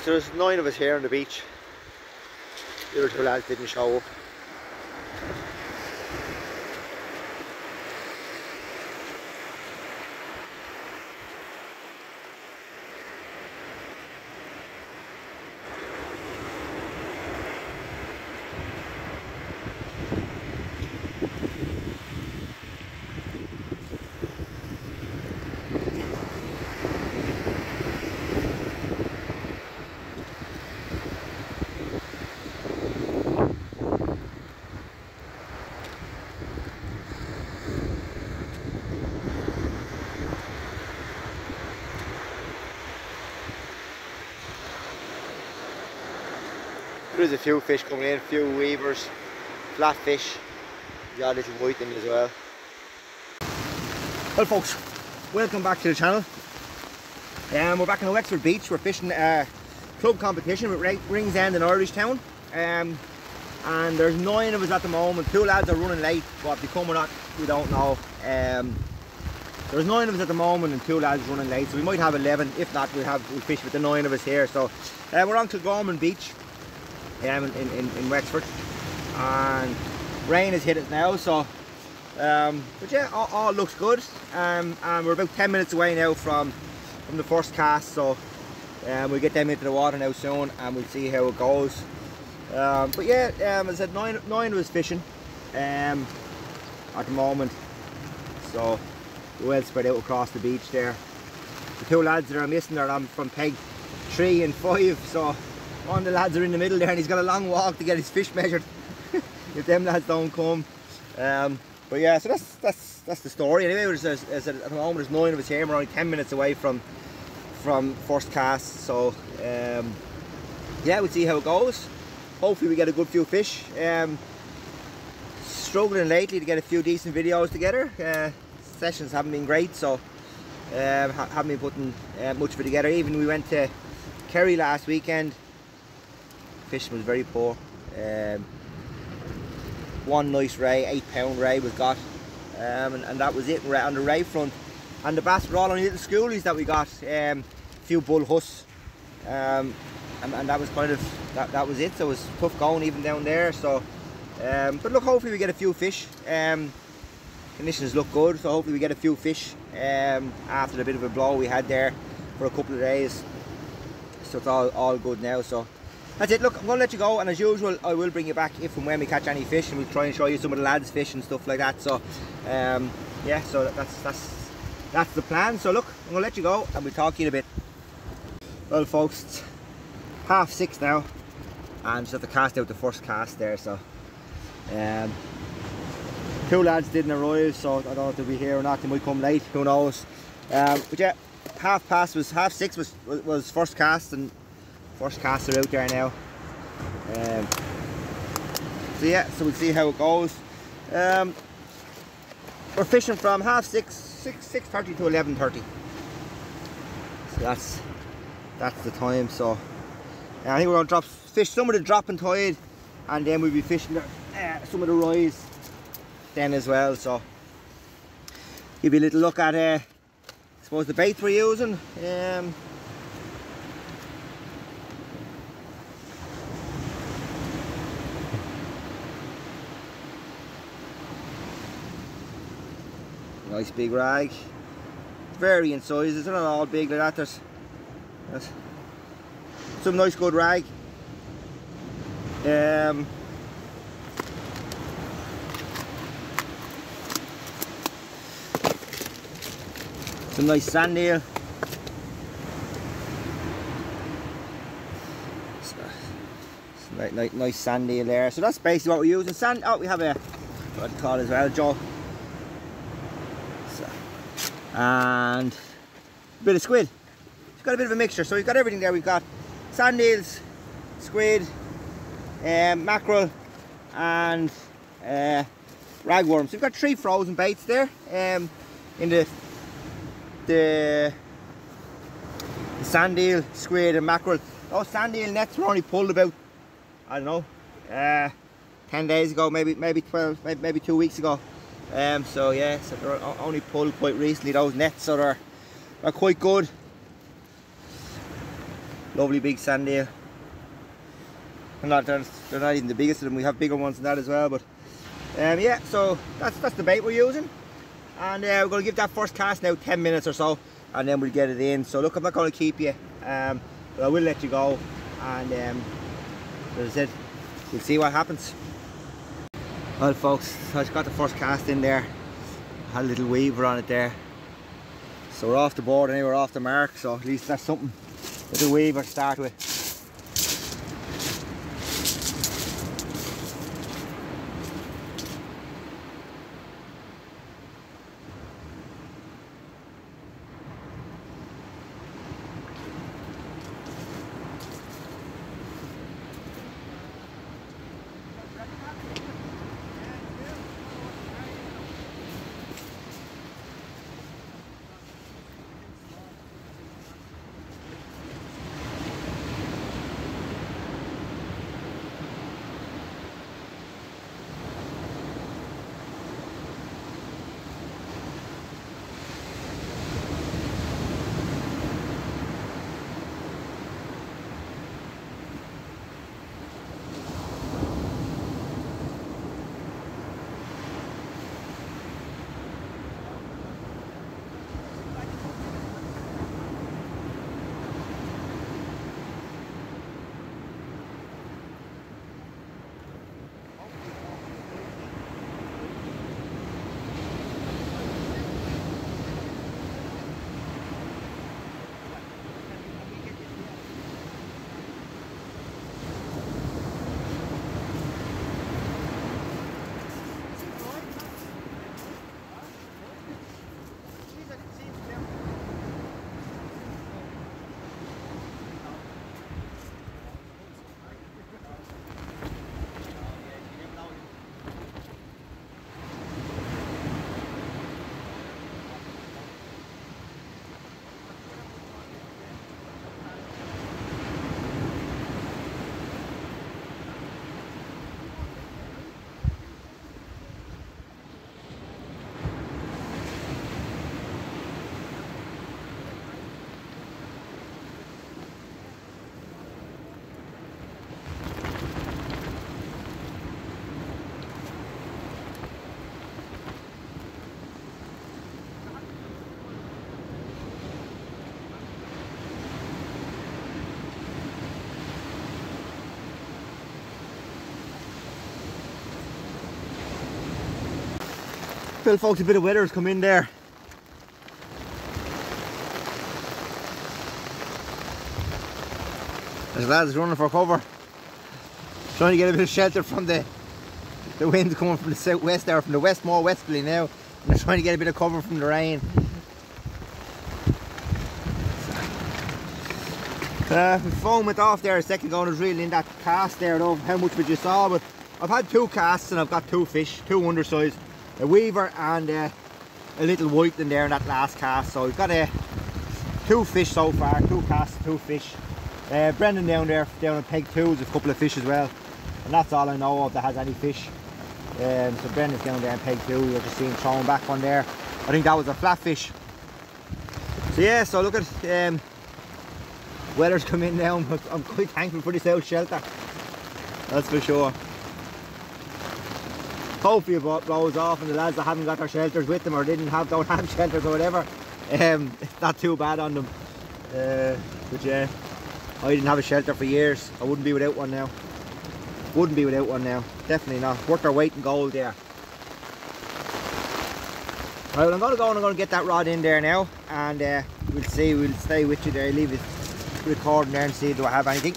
So there's nine of us here on the beach. The other two lads didn't show up. There's a few fish coming in, a few weavers, flat fish, the odd little whiting as well. Well folks, welcome back to the channel. Um, we're back in Wexford Beach, we're fishing a club competition with Rings Ringsend in Irishtown. Um, and there's nine of us at the moment, two lads are running late, but if they come or not, we don't know. Um, there's nine of us at the moment and two lads running late, so we might have 11. If not, we'll, have, we'll fish with the nine of us here. So uh, we're on Kilgorman Beach um, in, in, in Wexford. And rain has hit us now so um, but yeah all, all looks good. Um, and we're about 10 minutes away now from from the first cast so um, we'll get them into the water now soon and we'll see how it goes. Um, but yeah um, as I said nine, nine was fishing um, at the moment. So well spread out across the beach there. The two lads that are missing are from peg three and five so one of the lads are in the middle there and he's got a long walk to get his fish measured. If them lads don't come. Um, but yeah so that's that's that's the story anyway. There's, there's, at the moment there's nine of us here. We're only 10 minutes away from from first cast so um, yeah we'll see how it goes. Hopefully we get a good few fish. Um, struggling lately to get a few decent videos together. Uh, sessions haven't been great so um, haven't been putting uh, much of it together. Even we went to Kerry last weekend fishing was very poor. Um, one nice ray, eight pound ray was got, um, and, and, that was it Right on the ray front. And the bass were all only little schoolies that we got, um, a few bull huss, um, and, and, that was kind of that, that was it. So it was tough going even down there. So, um, but look, hopefully we get a few fish. Um, conditions look good, so hopefully we get a few fish after the bit of a blow we had there for a couple of days. So it's all all good now. So that's it. Look I'm gonna let you go and as usual I will bring you back if and when we catch any fish and we'll try and show you some of the lads fish and stuff like that so um, yeah so that's that's that's the plan. So look I'm gonna let you go and we'll talk to you in a bit. Well folks it's half six now. And just have to cast out the first cast there so um, two lads didn't arrive so I don't know if they'll be here or not. They might come late who knows? Um, but yeah half past was half six was was first cast and First caster out there now. Um, so yeah, so we'll see how it goes. Um, we're fishing from half six, six, six thirty to eleven thirty. So that's that's the time. So I think we're gonna drop fish some of the dropping tide, and then we'll be fishing uh, some of the rise then as well. So give you a little look at uh, I suppose the bait we're using. Um, Nice big rag. Varying sizes, they're not all big like that. There's, there's some nice good rag. Um, some nice sand here. Nice, nice, nice sand eel there. So that's basically what we're using. Sand. Oh, we have a what you call as well, Joe and a bit of squid. It's got a bit of a mixture, so we've got everything there. We've got sand eels, squid, um, mackerel, and uh, ragworms. So we've got three frozen baits there um, in the, the the sand eel, squid, and mackerel. Those sand eel nets were only pulled about, I don't know, uh, 10 days ago, maybe maybe 12, maybe, maybe two weeks ago. Um, so yeah, so they're only pulled quite recently those nets, so they're, they're quite good. Lovely big sand eel. And not, they're, they're not even the biggest of them. We have bigger ones than that as well. But um, yeah, so that's that's the bait we're using. And uh, we're going to give that first cast now 10 minutes or so. And then we'll get it in. So look, I'm not going to keep you. Um, but I will let you go. And um, as I said, we'll see what happens. Well folks, I just got the first cast in there. Had a little weaver on it there. So we're off the board and we're off the mark, so at least that's something. Little weaver to start with. Well folks, a bit of weather has come in there. There's lads running for cover. Trying to get a bit of shelter from the the wind coming from the southwest there, from the west more westerly now. And trying to get a bit of cover from the rain. Uh, phone went off there a second ago and was really in that cast there. I don't know how much of you saw, but I've had two casts and I've got two fish, two undersized a weaver and uh, a little white in there in that last cast. So we've got uh, two fish so far, two casts, two fish. Uh, Brendan down there, down at peg two, there's a couple of fish as well. And that's all I know of that has any fish. Um, so Brendan's down there in peg two, you're just seeing throwing back one there. I think that was a flatfish. So yeah, so look at um, weather's come in now. I'm quite thankful for this out shelter. That's for sure hopefully it blows off and the lads that haven't got their shelters with them or didn't have don't have shelters or whatever um, not too bad on them. Uh, but yeah I didn't have a shelter for years. I wouldn't be without one now. Wouldn't be without one now. Definitely not. Worth their weight in gold there right well I'm gonna go and I'm gonna get that rod in there now and uh, we'll see. We'll stay with you there. Leave it recording there and see do I have anything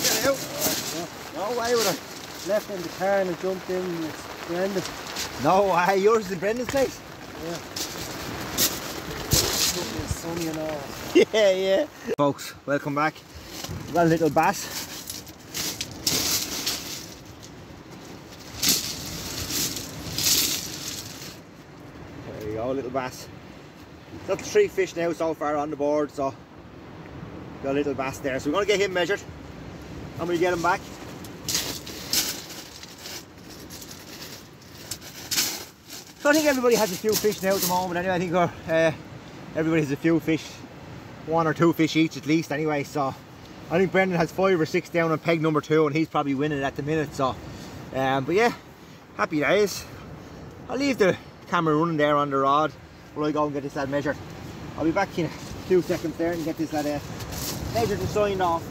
shelter now. No way would I. Left in the car and I jumped in. It's Brendan. No way, yours is in Brendan's place. Yeah. Sunny and all. yeah, yeah. Folks, welcome back. We've got a little bass. There you go, little bass. Got three fish now so far on the board, so got a little bass there. So we're gonna get him measured. I'm gonna get him back. So I think everybody has a few fish now at the moment anyway. I think uh, everybody has a few fish, one or two fish each at least anyway. So I think Brendan has five or six down on peg number two and he's probably winning at the minute. So, um, but yeah, happy days. I'll leave the camera running there on the rod while I go and get this lad measured. I'll be back in a few seconds there and get this lad uh, measured and signed off.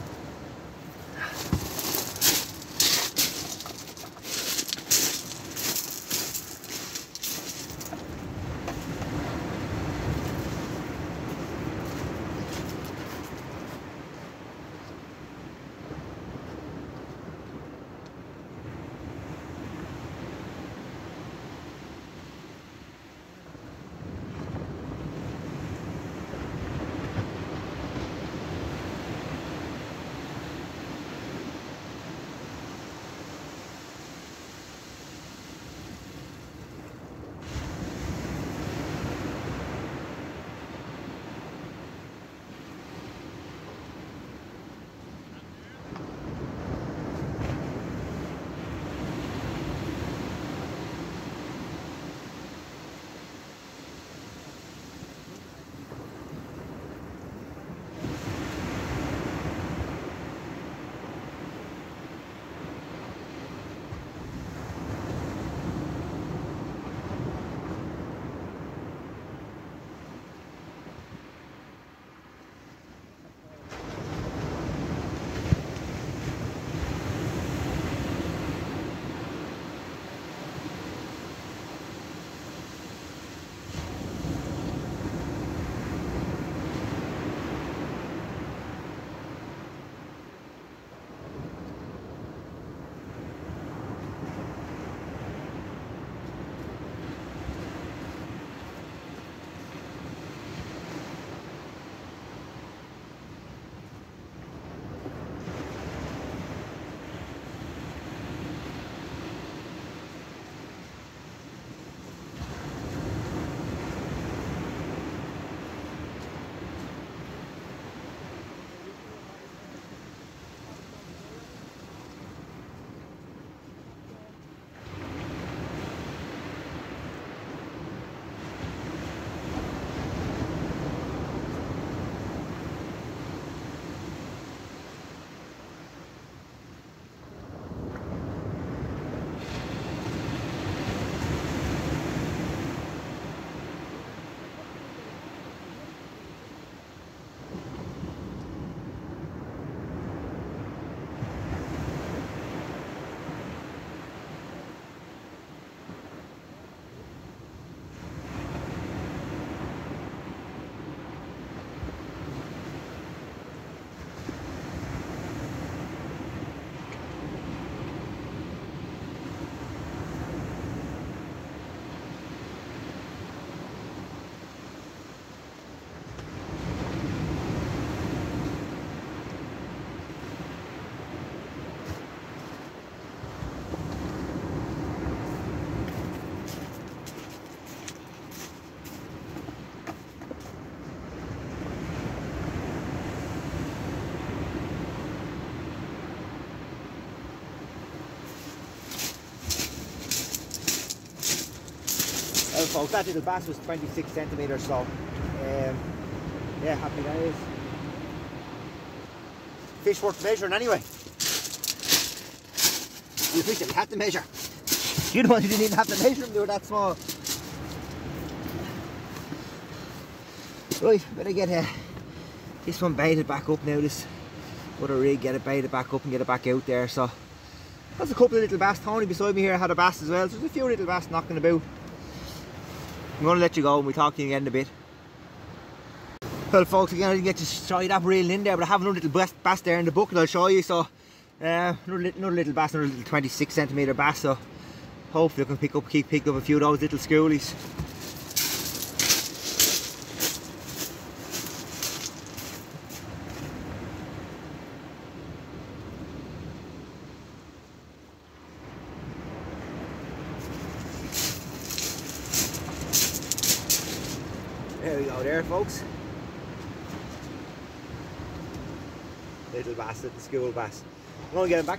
Folks, that little bass was 26 centimetres, so um, yeah, happy days. Fish worth measuring anyway. You fish that had to measure. You know, you didn't even have to measure them, they were that small. Right, better get uh, this one baited back up now, this other rig, get it baited back up and get it back out there. So that's a couple of little bass. Tony beside me here had a bass as well, so there's a few little bass knocking about. I'm going to let you go and we'll talk to you again in a bit. Well folks, again I didn't get to try that reel in there, but I have another little bass, there in the bucket I'll show you. So uh, another, li- another little bass, another little 26 centimetre bass. So hopefully I can pick up, keep picking up a few of those little schoolies. There we go there folks. Little bass, little school bass. I'm gonna get him back.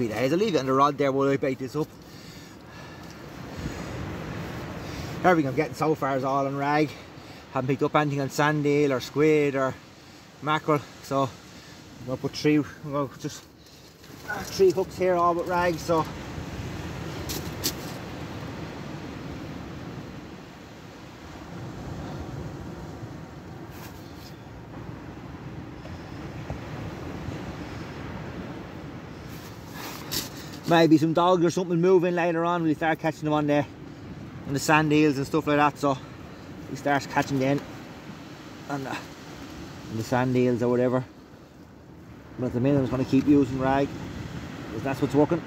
Happy days. I'll leave it on the rod there while I bait this up. Everything I'm getting so far is all on rag. Haven't picked up anything on sandeel or squid or mackerel. So I'm gonna put three, gonna just three hooks here all but rags. So maybe some dogs or something moving later on. We start catching them on there on the sand eels and stuff like that. So we start catching them on the, on the sand eels or whatever. But at the minute, I'm just going to keep using rag because that's what's working.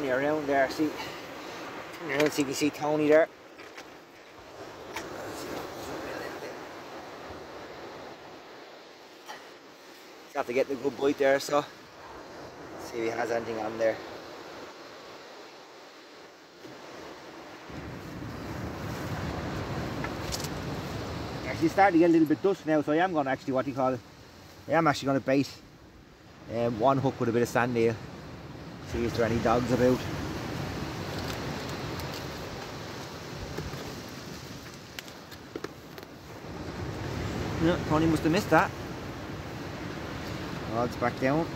Tony around there. See, turn around so you can see Tony there. Just have to get the good bite there, so see if he has anything on there. Actually, starting to get a little bit dusk now, so I am going to actually what do you call it? I am actually going to bait um, one hook with a bit of sand eel. See if there are any dogs about. No, Tony must have missed that. Rod's back down.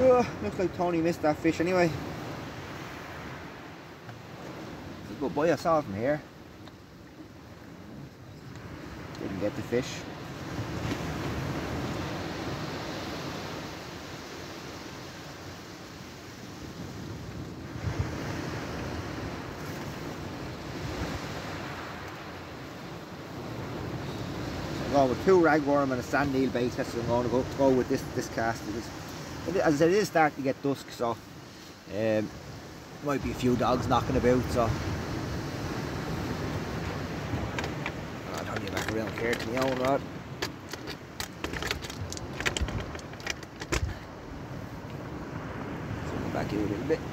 Ugh, looks like Tony missed that fish anyway. It's a good boy, I saw from here. Didn't get the fish. So I'll go with two ragworm and a sand eel bait. I'm going to go, go with this, this cast. Is as I said, it is starting to get dusk, so um, might be a few dogs knocking about. So I'll turn you back around here to my own rod. Zoom back here a little bit.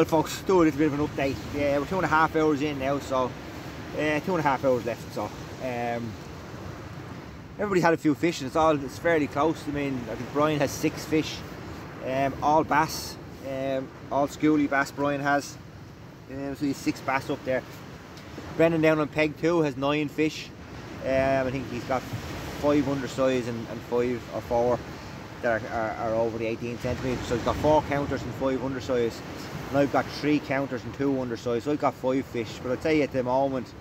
Well folks, do a little bit of an update. Yeah, we're two and a half hours in now, so uh, two and a half hours left. So um, everybody had a few fish, and it's all it's fairly close. I mean, I think Brian has six fish, um, all bass, um, all schooly bass. Brian has, um, so he's six bass up there. Brendan down on peg two has nine fish. Um, I think he's got five undersize and, and five or four that are, are, are over the 18 centimetres. So he's got four counters and five undersize and I've got three counters and two undersize, so I've got five fish. But I'd say at the moment,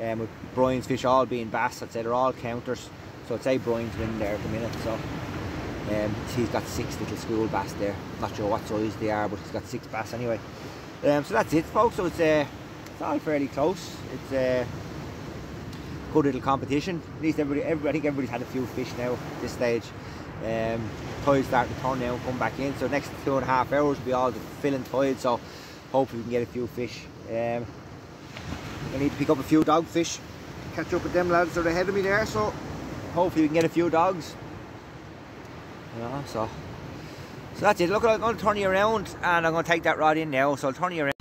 um, with Brian's fish all being bass, I'd say they're all counters. So I'd say Brian's winning there at the minute. So um, he's got six little school bass there. Not sure what size they are, but he's got six bass anyway. Um, so that's it, folks. So it's uh, it's all fairly close. It's a uh, good little competition. At least everybody, everybody, I think everybody's had a few fish now at this stage. Um, tide's starting to turn now come back in. So next two and a half hours will be all the filling tide. So hopefully we can get a few fish. Um, I need to pick up a few dogfish. Catch up with them lads that are ahead of me there. So hopefully we can get a few dogs. Know, so so that's it. Look, I'm going to turn you around and I'm going to take that rod in now. So I'll turn you around.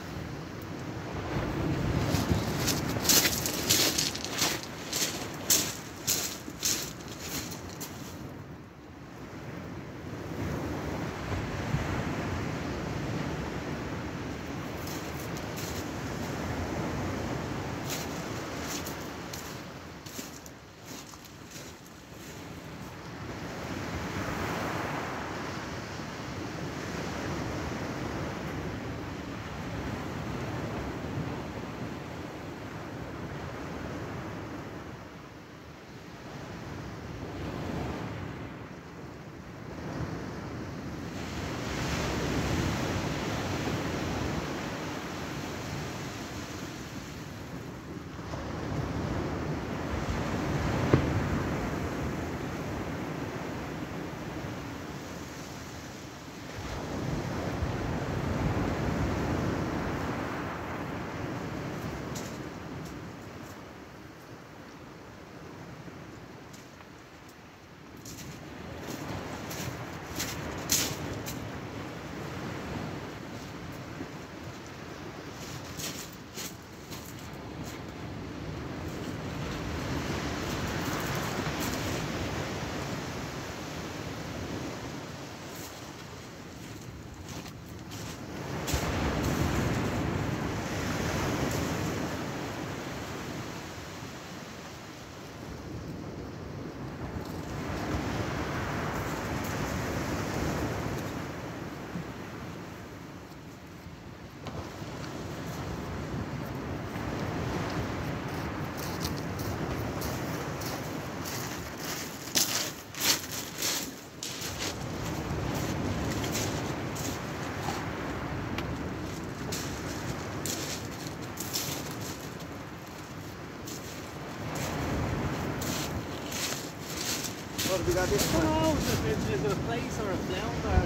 We got this one? is it, a plaice or a flounder?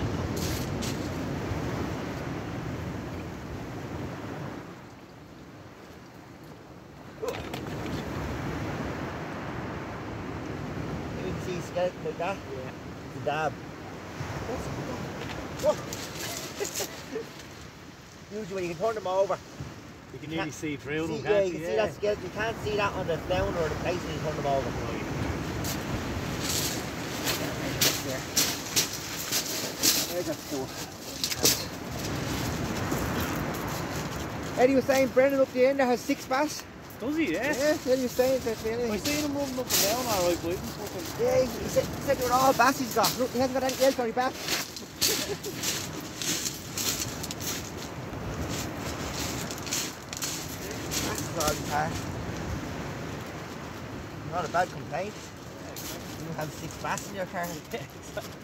You can see like that. Yeah. The dab. Usually when you can turn them over. You can nearly see through them, can't yeah, you? you can see that skeleton. You can't see that on the flounder or the plaice when you turn them over. There. There's that. Eddie was saying Brendan up the end has six bass. Does he, yeah? Yeah, Eddie was saying that me I seen him running up and down but he didn't fucking... Yeah, he, he said, he said they were all bass he's got. Look, he hasn't got anything else on his back. That's all he's. Not a bad complaint. You have six bass in your car.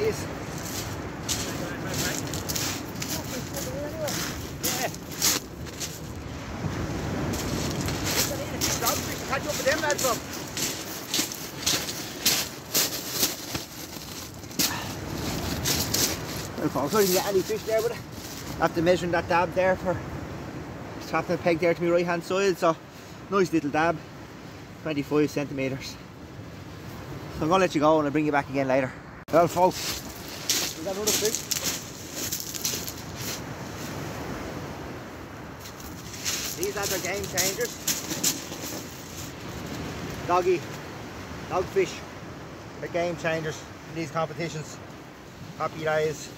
Guys. Catch up with them lads from. Didn't get any fish there, but after measuring that dab there for trapping a peg there to my right hand side, so nice little dab, 25 centimetres. So I'm gonna let you go and I'll bring you back again later. Well, folks, we another fish. These lads are game changers. Doggy, dogfish, are game changers in these competitions. Happy days.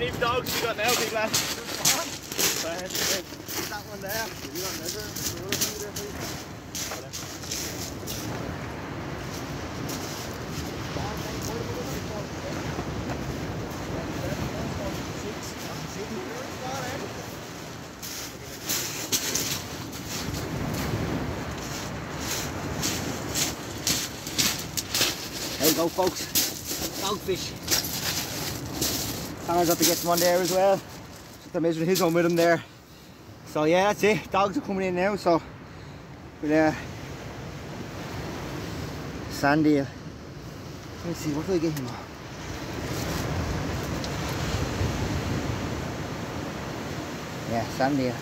Any dogs you got now, big lad? That one there. You got measure? There you go, folks. Dogfish. Connor's up to get some on there as well. Just to measure his own with him there. So yeah, that's it. Dogs are coming in now, so with uh Sandy. Uh, let's see, what do I get him? Yeah, Sandy. Uh,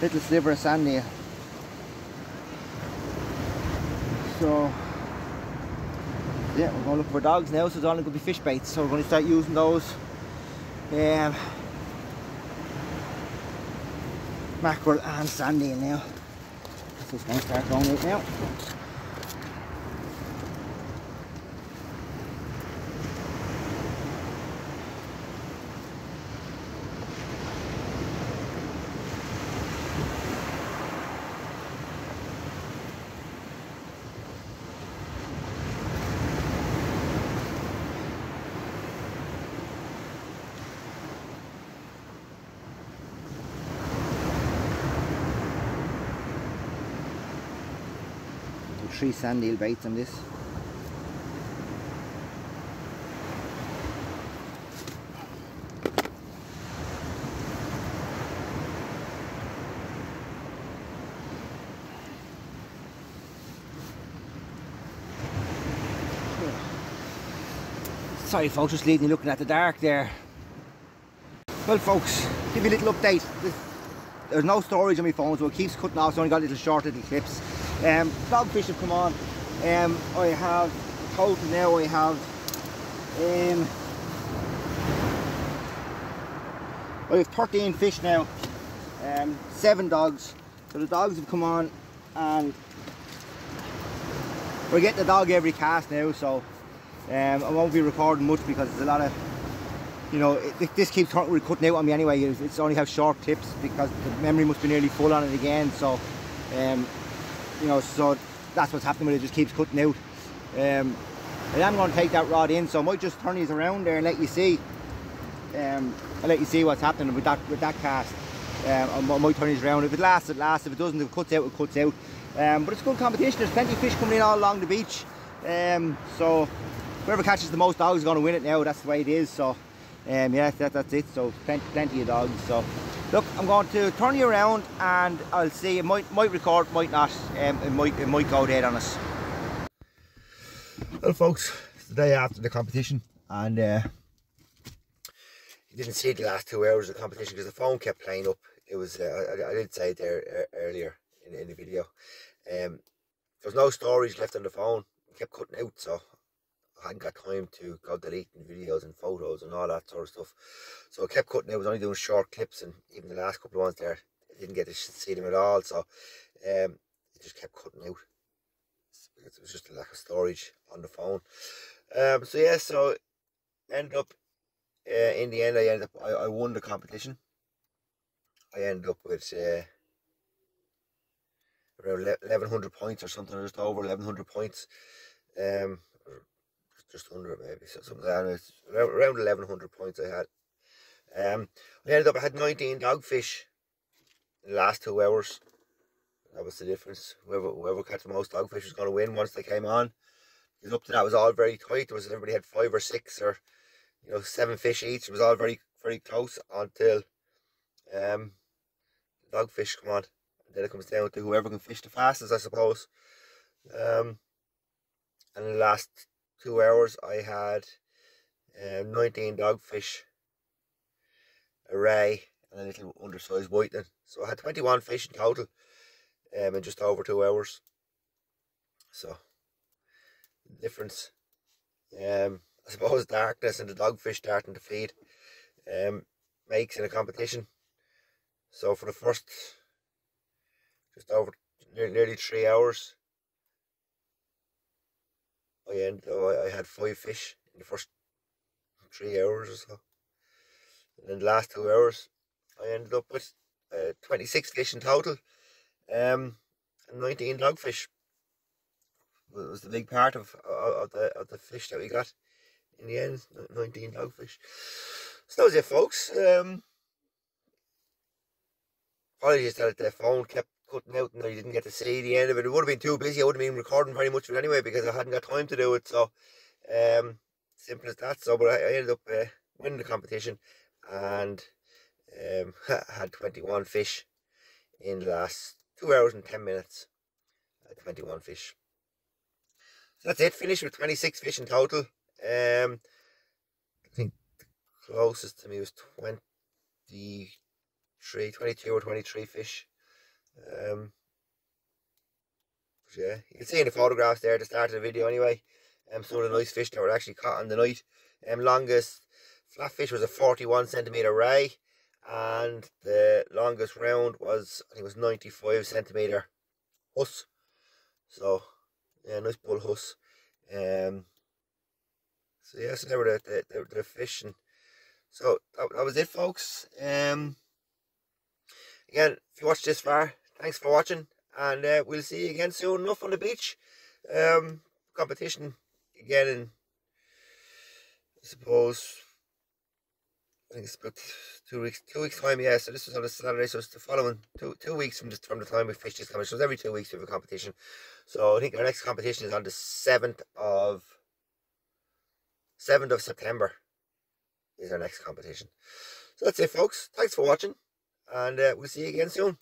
little sliver of Sandy. Uh. So yeah, we're going to look for dogs now, so it's only going to be fish baits. So we're going to start using those. Um, mackerel and sardine now. This is going to start going out now. Three sand eel baits on this. Sorry folks, just leaving you looking at the dark there. Well folks, give you a little update. There's no storage on my phone so it keeps cutting off, so I only got little short little clips. Um, dogfish have come on. Um, I have total now. I have um, I have 13 fish now. Um, seven dogs. So the dogs have come on, and we're getting a dog every cast now. So um, I won't be recording much because there's a lot of you know, it, this keeps cutting out on me anyway. It's, it's only have short clips because the memory must be nearly full on it again. So, um, you know, so that's what's happening with it. Just keeps cutting out. Um, I am going to take that rod in, so I might just turn these around there and let you see. Um, I'll let you see what's happening with that with that cast. Um, I might turn these around. If it lasts, it lasts. If it doesn't, if it cuts out, it cuts out. Um, but it's good competition. There's plenty of fish coming in all along the beach. Um, so whoever catches the most dogs is going to win it now. That's the way it is. So um, yeah, that, that's it. So plenty, plenty of dogs. So look, I'm going to turn you around and I'll see. It might might record, might not. Um, it might it might go dead on us. Well, folks, it's the day after the competition, and uh, you didn't see the last two hours of the competition because the phone kept playing up. It was uh, I, I did say it there uh, earlier in, in the video. Um, there was no storage left on the phone. It kept cutting out, so I hadn't got time to go deleting videos and photos and all that sort of stuff. So I kept cutting. I was only doing short clips, and even the last couple of ones there, I didn't get to see them at all. So um, it just kept cutting out. It was just a lack of storage on the phone. Um, so yeah, so ended up uh, in the end. I ended up. I, I won the competition. I ended up with uh, around eleven hundred points or something, just over eleven hundred points. Um, just under it maybe, so something like that. Around, around 1100 points I had. Um, I ended up, I had 19 dogfish in the last two hours. That was the difference. Whoever whoever caught the most dogfish was going to win once they came on. Because up to that was all very tight. There was everybody had five or six or you know seven fish each. It was all very very close until um dogfish come on. And then it comes down to whoever can fish the fastest, I suppose. Um, and the last two hours I had um, 19 dogfish, a ray, and a little undersized whiting. So I had 21 fish in total um, in just over two hours. So, difference. Um, I suppose darkness and the dogfish starting to feed um, makes in a competition. So for the first just over nearly three hours, I ended I, I had five fish in the first three hours or so. And then the last two hours I ended up with uh, 26 fish in total. Um and 19 dogfish. It was the big part of, of the of the fish that we got in the end. 19 dogfish. So that was it folks. Um apologies that the phone kept cutting out and I didn't get to see the end of it. It would have been too busy. I wouldn't have been recording very much of it anyway because I hadn't got time to do it. So, um, simple as that. So, but I, I ended up uh, winning the competition and um, had 21 fish in the last two hours and 10 minutes. 21 fish. So that's it. Finished with 26 fish in total. Um, I think the closest to me was 23, 22 or 23 fish. Um, yeah, you can see in the photographs there at the start of the video anyway. Um, some of the nice fish that were actually caught on the night. Um, longest flatfish was a 41 centimeter ray, and the longest round was I think it was 95 centimeter huss. So yeah, nice bull huss. Um, so yeah, so they were the, the, the, the fishing. So that, that was it, folks. Um, again, if you watched this far, thanks for watching, and uh, we'll see you again soon enough on the beach. Um, competition again in, I suppose, I think it's about two weeks, two weeks time. Yeah, so this was on a Saturday, so it's the following two two weeks from just from the time we fished this competition. So every two weeks we have a competition. So I think our next competition is on the seventh of seventh of September. Is our next competition. So that's it, folks. Thanks for watching, and uh, we'll see you again soon.